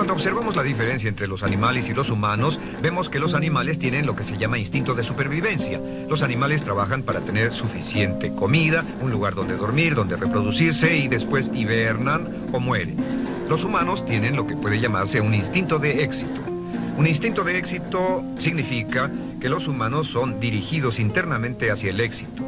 Cuando observamos la diferencia entre los animales y los humanos, vemos que los animales tienen lo que se llama instinto de supervivencia. Los animales trabajan para tener suficiente comida, un lugar donde dormir, donde reproducirse y después hibernan o mueren. Los humanos tienen lo que puede llamarse un instinto de éxito. Un instinto de éxito significa que los humanos son dirigidos internamente hacia el éxito.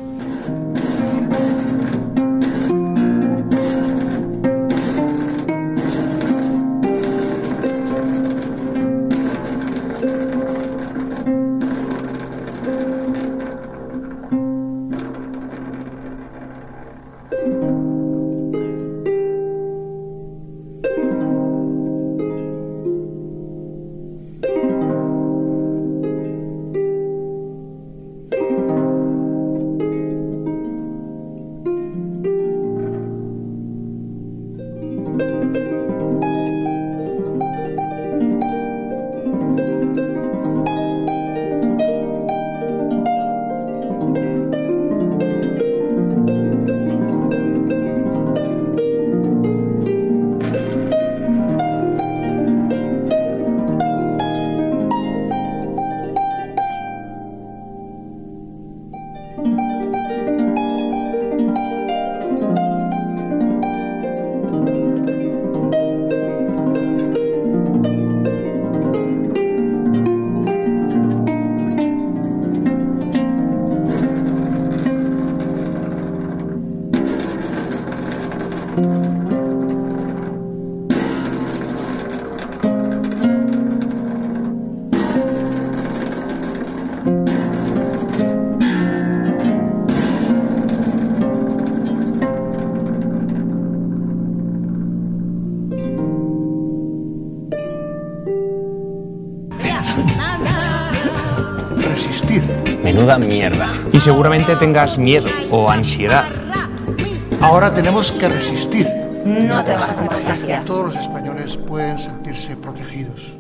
Resistir. Menuda mierda. Y seguramente tengas miedo o ansiedad. Ahora tenemos que resistir. No te vas a contagiar. Todos los españoles pueden sentirse protegidos.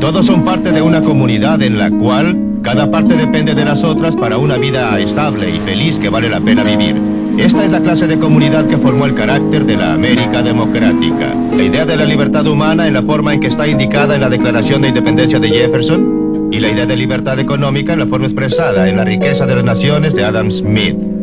Todos son parte de una comunidad en la cual cada parte depende de las otras para una vida estable y feliz que vale la pena vivir. Esta es la clase de comunidad que formó el carácter de la América democrática. La idea de la libertad humana en la forma en que está indicada en la Declaración de Independencia de Jefferson y la idea de libertad económica en la forma expresada en la riqueza de las naciones de Adam Smith.